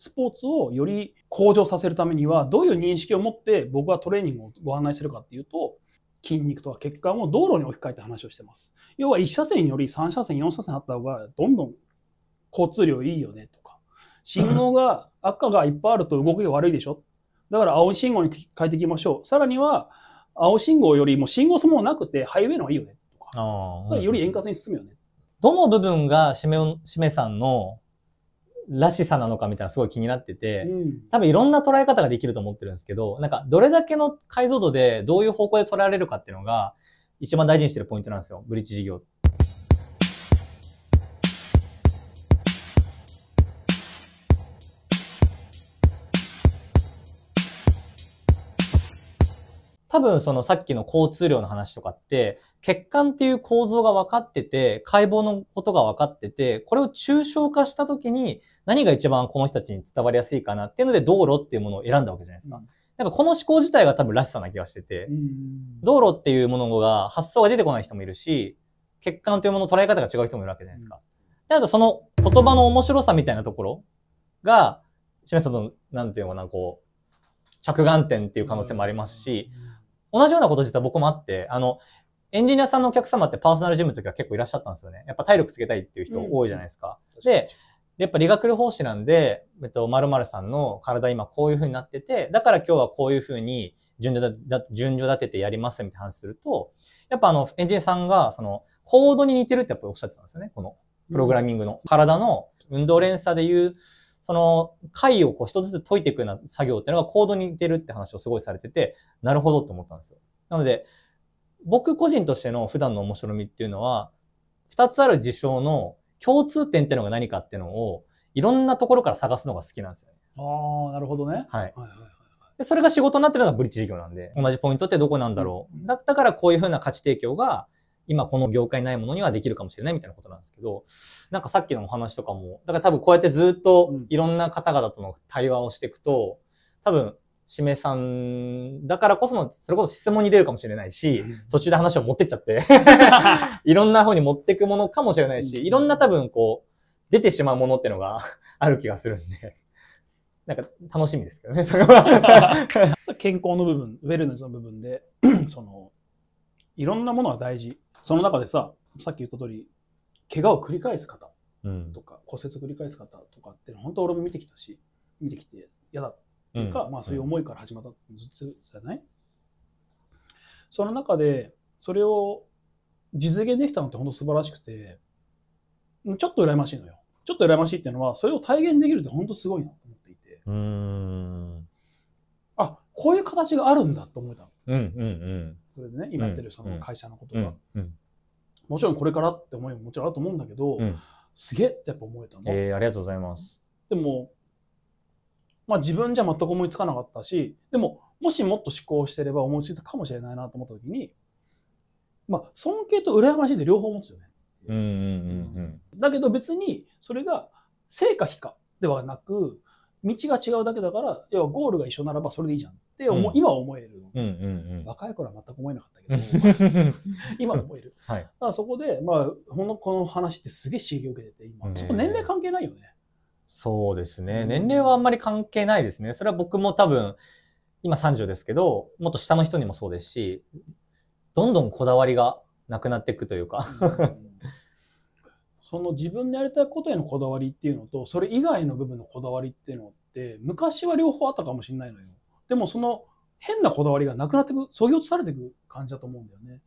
スポーツをより向上させるためには、どういう認識を持って僕はトレーニングをご案内するかっていうと、筋肉とか血管を道路に置き換えて話をしてます。要は1車線より3車線、4車線あった方がどんどん交通量いいよねとか、信号が赤がいっぱいあると動きが悪いでしょ？だから青信号に変えていきましょう。さらには、青信号よりも信号そのもなくてハイウェイの方がいいよねとか、より円滑に進むよね。どの部分がしめ、しめさんのらしさなのかみたいなすごい気になってて、うん、多分いろんな捉え方ができると思ってるんですけど、なんかどれだけの解像度でどういう方向で捉えられるかっていうのが一番大事にしてるポイントなんですよ。ブリッジ事業。多分そのさっきの交通量の話とかって、血管っていう構造が分かってて、解剖のことが分かってて、これを抽象化した時に何が一番この人たちに伝わりやすいかなっていうので道路っていうものを選んだわけじゃないですか。うん、なんかこの思考自体が多分らしさな気がしてて、うん、道路っていうものが発想が出てこない人もいるし、血管というものの捉え方が違う人もいるわけじゃないですか。で、あとその言葉の面白さみたいなところが、示すと、なんていうのかな、こう、着眼点っていう可能性もありますし、うん同じようなこと実は僕もあって、あの、エンジニアさんのお客様ってパーソナルジムの時は結構いらっしゃったんですよね。やっぱ体力つけたいっていう人多いじゃないですか。うん、で、やっぱ理学療法士なんで、えっと、〇〇さんの体今こういう風になってて、だから今日はこういう風に順序だ、順序立ててやりますみたいな話すると、やっぱあの、エンジニアさんが、その、コードに似てるってやっぱおっしゃってたんですよね。この、プログラミングの。体の運動連鎖でいう、その回をこう一つずつ解いていくような作業っていうのがコードに似てるって話をすごいされてて、なるほどって思ったんですよ。なので、僕個人としての普段の面白みっていうのは、二つある事象の共通点っていうのが何かっていうのを、いろんなところから探すのが好きなんですよね。ああ、なるほどね。はい。はいはいで、それが仕事になってるのがブリッジ事業なんで、同じポイントってどこなんだろう。だったからこういうふうな価値提供が、今この業界にないものにはできるかもしれないみたいなことなんですけど、なんかさっきのお話とかも、だから多分こうやってずっといろんな方々との対話をしていくと、多分しめさんだからこその、それこそ質問に出るかもしれないし、途中で話を持ってっちゃって いろんな方に持っていくものかもしれないし、いろんな多分こう、出てしまうものっていうのが ある気がするんで、なんか楽しみですけどね、それは。健康の部分、ウェルネスの部分で、その、いろんなものが大事。その中でさ、さっき言った通り、怪我を繰り返す方とか、うん、骨折繰り返す方とかって本当俺も見てきたし、見てきて嫌だっていうか、うん、まあそういう思いから始まったずつじゃない？その中で、それを実現できたのって本当素晴らしくて、ちょっと羨ましいのよ。ちょっと羨ましいっていうのは、それを体現できるって本当すごいなと思っていて。うん。あ、こういう形があるんだと思えたの。うんうんうん。それでね、今やってるその会社のことが。もちろんこれからって思いももちろんあると思うんだけど、うん、すげえってやっぱ思えたの。えー、ありがとうございます。でも、まあ自分じゃ全く思いつかなかったし、でも、もしもっと思考してれば思いついたかもしれないなと思った時に、まあ尊敬と羨ましいって両方持つよね。うんうんうんうん、だけど別にそれが成か非かではなく、道が違うだけだから、要はゴールが一緒ならばそれでいいじゃんって思、うん、今思える、うんうんうん、若い頃は全く思えなかったけど、今思える。はい、だからそこで、まあ、このこの話ってすげえ刺激を受けてて、今、そこ年齢関係ないよね。そうですね。年齢はあんまり関係ないですね。それは僕も多分、今30ですけど、もっと下の人にもそうですし、どんどんこだわりがなくなっていくというかその自分でやりたいことへのこだわりっていうのと、それ以外の部分のこだわりっていうのって、昔は両方あったかもしれないのよ。でもその変なこだわりがなくなっていく、そぎ落とされていく感じだと思うんだよね。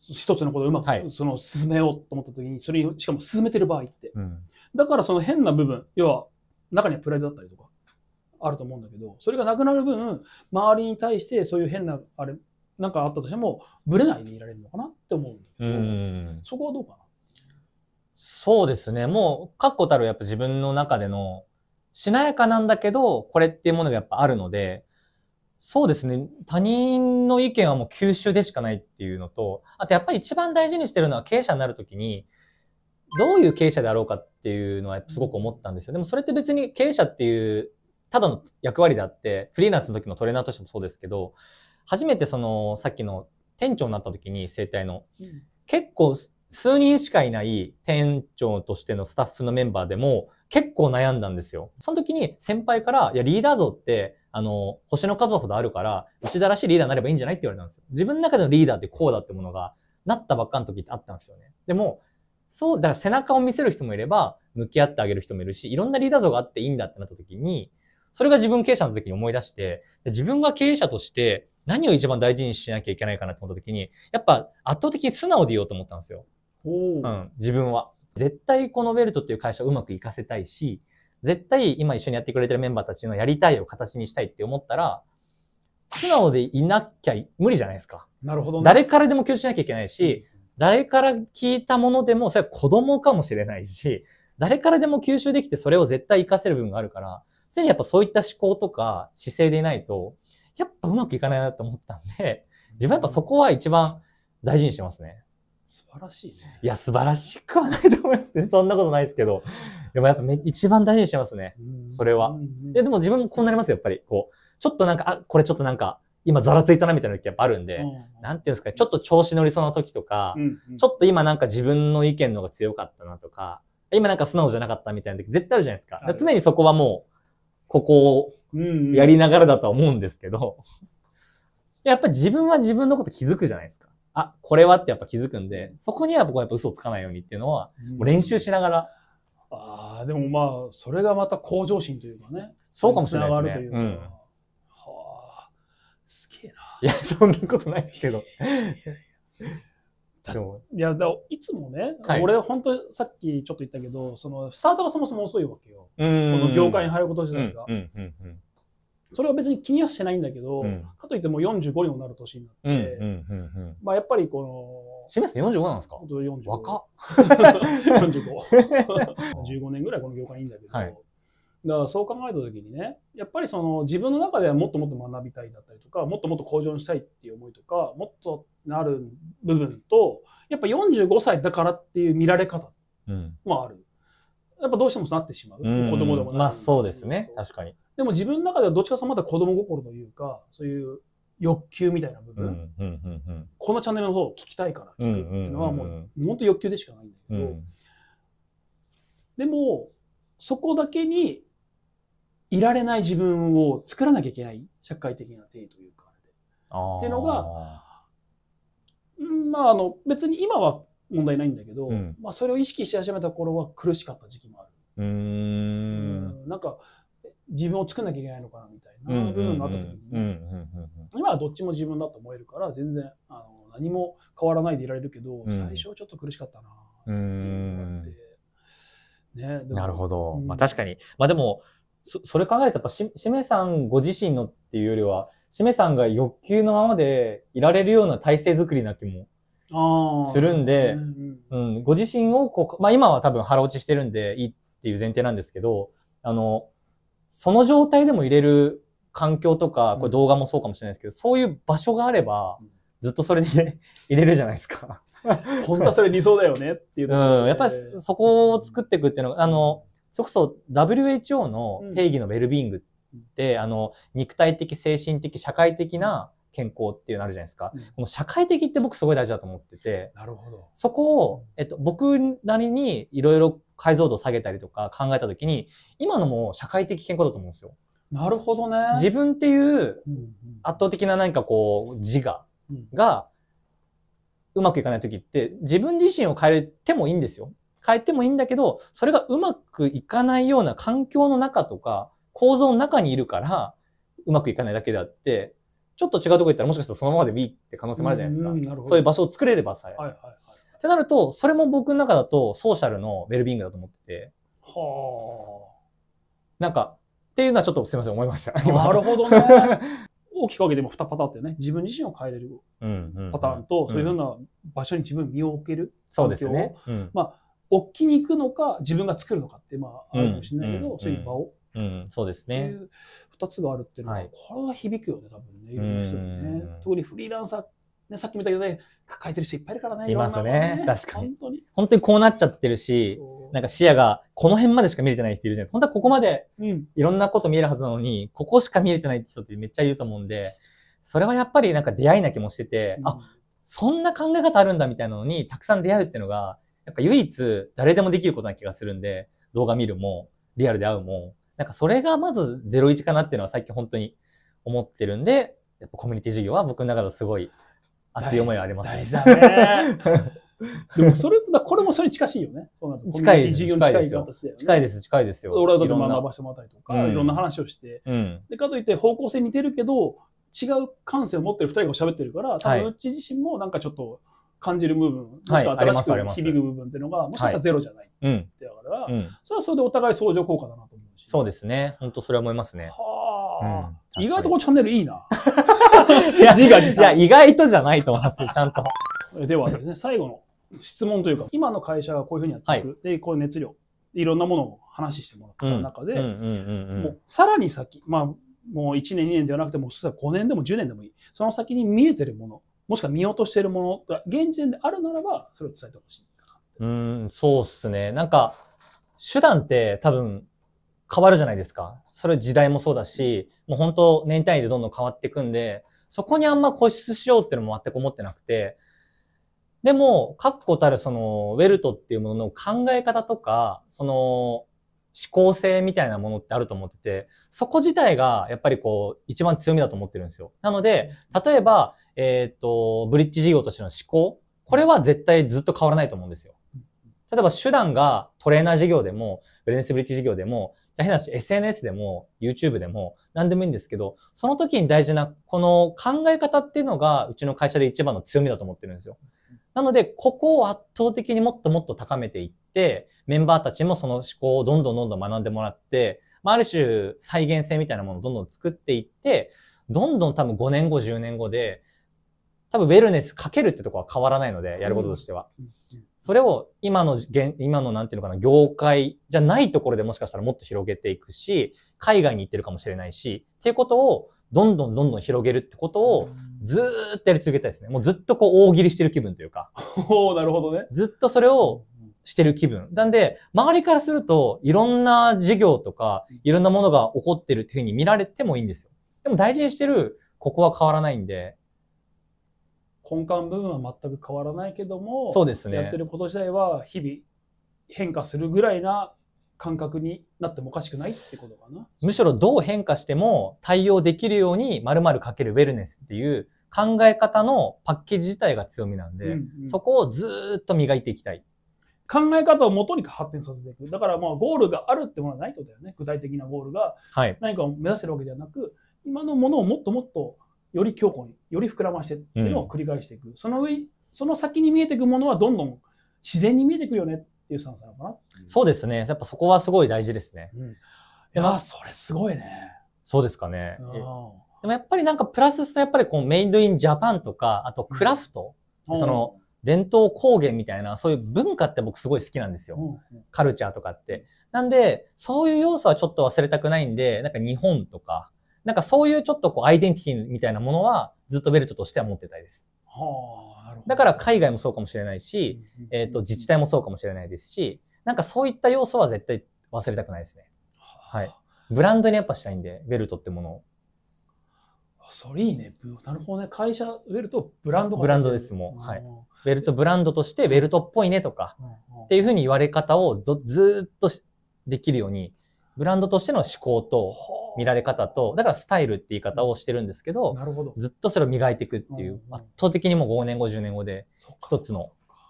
一つのことをうまく、その進めようと思った時に、それしかも進めてる場合って。うんだからその変な部分、要は中にはプライドだったりとかあると思うんだけど、それがなくなる分、周りに対してそういう変な、あれ、なんかあったとしても、ブレないでいられるのかなって思うんだけど、うんそこはどうかな？そうですね。もう、確固たるやっぱ自分の中での、しなやかなんだけど、これっていうものがやっぱあるので、そうですね。他人の意見はもう吸収でしかないっていうのと、あとやっぱり一番大事にしてるのは経営者になるときに、どういう経営者であろうかっていうのはすごく思ったんですよ。でもそれって別に経営者っていうただの役割であって、フリーランスの時のトレーナーとしてもそうですけど、初めてそのさっきの店長になった時に生態の、結構数人しかいない店長としてのスタッフのメンバーでも、結構悩んだんですよ。その時に先輩から、いや、リーダー像って、あの、星の数ほどあるから、内田らしいリーダーになればいいんじゃないって言われたんですよ。自分の中でのリーダーってこうだってものが、なったばっかの時ってあったんですよね。でも、そう、だから背中を見せる人もいれば、向き合ってあげる人もいるし、いろんなリーダー像があっていいんだってなった時に、それが自分経営者の時に思い出して、自分が経営者として何を一番大事にしなきゃいけないかなって思った時に、やっぱ圧倒的に素直でいようと思ったんですよ。うん、自分は。絶対このベルトっていう会社をうまくいかせたいし、絶対今一緒にやってくれてるメンバーたちのやりたいを形にしたいって思ったら、素直でいなきゃ無理じゃないですか。なるほど、ね、誰からでも吸収しなきゃいけないし、誰から聞いたものでも、それは子供かもしれないし、誰からでも吸収できてそれを絶対活かせる部分があるから、常にやっぱそういった思考とか姿勢でいないと、やっぱうまくいかないなと思ったんで、自分はやっぱそこは一番大事にしてますね。素晴らしいね。いや、素晴らしくはないと思いますね。そんなことないですけど。でもやっぱめ一番大事にしてますね。それは。ででも自分もこうなりますよ、やっぱり。こう、ちょっとなんか、あ、これちょっとなんか、今ざらついたなみたいな時やっぱあるんで、なんていうんですかね、ちょっと調子乗りそうな時とか、ちょっと今なんか自分の意見の方が強かったなとか、今なんか素直じゃなかったみたいな時絶対あるじゃないですか。常にそこはもう、ここをやりながらだとは思うんですけど、やっぱり自分は自分のこと気づくじゃないですか。あ、これはってやっぱ気づくんで、そこには僕はやっぱ嘘つかないようにっていうのは、もう練習しながら。ああ、でもまあ、それがまた向上心というかね。そうかもしれないですね。うん、はあ、すげえな。いや、そんなことないですけど。いや、だいつもね、はい、俺本当さっきちょっと言ったけど、そのスタートがそもそも遅いわけよ。この業界に入ること自体が。それは別に気にはしてないんだけど、うん、かといってもう45にもなる年になって、まあやっぱりこの、しめさん45なんですか ?45。若っ。45。15年ぐらいこの業界いいんだけど、はい、だからそう考えた時にね、やっぱりその自分の中ではもっともっと学びたいだったりとか、もっともっと向上したいっていう思いとか、もっとなる部分と、やっぱ45歳だからっていう見られ方もある。うん、やっぱどうしてもなってしまう。うん、子供でもまあそうですね。確かに。でも自分の中ではどっちかとまだ子供心というか、そういう欲求みたいな部分、このチャンネルの方を聞きたいから聞くっていうのはもう本当欲求でしかないんだけど、でもそこだけにいられない自分を作らなきゃいけない社会的な定義というか、っていうのが、まああの別に今は問題ないんだけど、うん、まあそれを意識し始めた頃は苦しかった時期もある。うん、なんか自分を作んなきゃいけないのかなみたいな部分があった時に、今はどっちも自分だと思えるから全然あの何も変わらないでいられるけど、最初はちょっと苦しかったなってね、なるほど。まあ確かに。まあでも、そそれ考えるとやっぱし、しめさんご自身のっていうよりは、しめさんが欲求のままでいられるような体制づくりな気もするんで、うん、ご自身をこう、まあ今は多分腹落ちしてるんでいいっていう前提なんですけど、あの、その状態でも入れる環境とか、これ動画もそうかもしれないですけど、そういう場所があれば、ずっとそれで 入れるじゃないですか。本当はそれ理想だよねっていう。うん。やっぱりそこを作っていくっていうのが、あの、そこそ WHO の定義のウェルビーイングって、うん、あの、肉体的、精神的、社会的な健康っていうのあるじゃないですか。うん、この社会的って僕すごい大事だと思ってて。なるほど。そこを、えっと、僕なりにいろいろ解像度を下げたりとか考えたときに、今のも社会的健康だと思うんですよ。なるほどね。自分っていう圧倒的な何かこう自我がうまくいかないときって、自分自身を変えてもいいんですよ。変えてもいいんだけど、それがうまくいかないような環境の中とか、構造の中にいるから、うまくいかないだけであって、ちょっと違うとこ行ったらもしかしたらそのままでもいいって可能性もあるじゃないですか。そういう場所を作れればさえ。はいはいはい。ってなると、それも僕の中だとソーシャルのウェルビーイングだと思ってて。はあ。なんか、っていうのはちょっとすみません、思いました。なるほどね。大きく分けても2パターンってね、自分自身を変えれるパターンと、そういうふうな場所に自分身を置けるそうですね。まあ、置きに行くのか、自分が作るのかって、まあ、あるかもしれないけど、そういう場を。うん、そうですね。二つがあるっていうのは、これは響くよね、多分ね、いろんな人にね。特にフリーランサーね、さっき見たけどね、抱えてる人いっぱいいるからね。いますね。ね確かに。本当に。本当にこうなっちゃってるし、なんか視野がこの辺までしか見れてない人いるじゃないですか。本当はここまでいろんなこと見えるはずなのに、うん、ここしか見れてない人ってめっちゃいると思うんで、それはやっぱりなんか出会いな気もしてて、うん、あ、そんな考え方あるんだみたいなのにたくさん出会うっていうのが、やっぱ唯一誰でもできることな気がするんで、動画見るも、リアルで会うも、なんかそれがまず01かなっていうのは最近本当に思ってるんで、やっぱコミュニティ授業は僕の中ですごい熱い思いがありますね。でもそれ、これもそれに近しいよね。そうなると。近いです近い形だよね。近いです、近いですよ。俺はだって学ばしてもらったりとか、うんいろんな話をして、うん。で、かといって方向性似てるけど、違う感性を持ってる二人が喋ってるから、多はい分うち自身もなんかちょっと感じる部分、もしはいくは新しく響く部分っていうのが、もしかしたらゼロじゃないってうん。だから、うん。それはそれでお互い相乗効果だなと思うし。そうですね。本当それは思いますね。はあ、うん意外とこのチャンネルいいな。いや、自画自賛いや、意外とじゃないと思いますよ、ちゃんと。ではですね、最後の質問というか、今の会社がこういうふうにやっていく。で、こういう熱量、いろんなものを話してもらった中で、もうさらに先、まあ、もう1年、2年ではなくても、そしたら5年でも10年でもいい。その先に見えてるもの、もしくは見落としているものが現時点であるならば、それを伝えてほしい。うん。うん、そうっすね。なんか、手段って多分変わるじゃないですか。それ時代もそうだし、もう本当年単位でどんどん変わっていくんで、そこにあんま固執しようっていうのも全く思ってなくて、でも、確固たるその、ウェルトっていうものの考え方とか、その、思考性みたいなものってあると思ってて、そこ自体がやっぱりこう、一番強みだと思ってるんですよ。なので、例えば、えっ、と、ブリッジ事業としての思考、これは絶対ずっと変わらないと思うんですよ。例えば手段がトレーナー事業でも、ウェルネスブリッジ事業でも、大変な話、SNS でも、YouTube でも、何でもいいんですけど、その時に大事な、この考え方っていうのが、うちの会社で一番の強みだと思ってるんですよ。なので、ここを圧倒的にもっともっと高めていって、メンバーたちもその思考をどんどんどんどん学んでもらって、まあ、ある種再現性みたいなものをどんどん作っていって、どんどん多分5年後、10年後で、多分ウェルネスかけるってところは変わらないので、やることとしては。それを今の現、今のなんていうのかな、業界じゃないところでもしかしたらもっと広げていくし、海外に行ってるかもしれないし、っていうことをどんどんどんどん広げるってことをずーっとやり続けたいですね。もうずっとこう大喜利してる気分というか、おおなるほどね。ずっとそれをしてる気分。なんで、周りからすると、いろんな事業とか、いろんなものが起こってるっていうふうに見られてもいいんですよ。でも大事にしてる、ここは変わらないんで、根幹部分は全く変わらないけども、そうですねやって。ること自体は日々変化するぐらいな感覚になってもおかしくないってことかな。むしろどう変化しても対応できるように〇〇かけるウェルネスっていう考え方のパッケージ自体が強みなんで、うんうんそこをずーっと磨いていきたい。考え方を元に発展させていく。だからまあゴールがあるってものはないってことだよね。具体的なゴールがはい。何かを目指してるわけではなく、今のものをもっともっとより強固に、より膨らましてっていうのを繰り返していく。その上、その先に見えていくものはどんどん自然に見えてくるよねっていうスタンスなのかな。そうですね。やっぱそこはすごい大事ですね。うん。いでや、それすごいね。そうですかね。でもやっぱりなんかプラスやっぱりこうメイドインジャパンとか、あとクラフト、その、伝統工芸みたいな、そういう文化って僕すごい好きなんですよ。うんうんカルチャーとかって。なんで、そういう要素はちょっと忘れたくないんで、なんか日本とか、なんかそういうちょっとこうアイデンティティみたいなものはずっとベルトとしては持ってたいです。はあ、なるほど。だから海外もそうかもしれないし、えっ、と、自治体もそうかもしれないですし、なんかそういった要素は絶対忘れたくないですね。はい。ブランドにやっぱしたいんで、ベルトってものを。あそれいいね。ぶなるほどね。会社ウェルとブランドがブランドですもうはいベルトブランドとしてベルトっぽいねとか、っていうふうに言われ方をどずーっとしできるように、ブランドとしての思考とはあ見られ方と、だからスタイルって言い方をしてるんですけど、なるほど。ずっとそれを磨いていくっていうう、ん圧倒的にもう5年後、10年後で一つの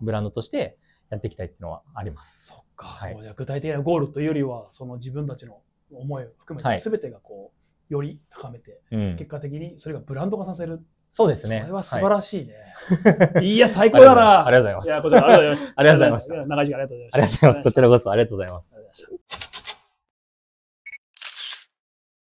ブランドとしてやっていきたいっていうのはあります。そっか。はい具体的なゴールというよりは、その自分たちの思いを含めはいて全てがこう、より高めて、うん結。果的にそれがブランド化させる。そうですね。それは素晴いらしいね。い、や、最高だな。ありがとうございます。いや、こちらありがとうございました。ありがとうございましたや長い時間ありがとうございました。ありがとうございます。こちらこそありがとうございます。ありがとうございました。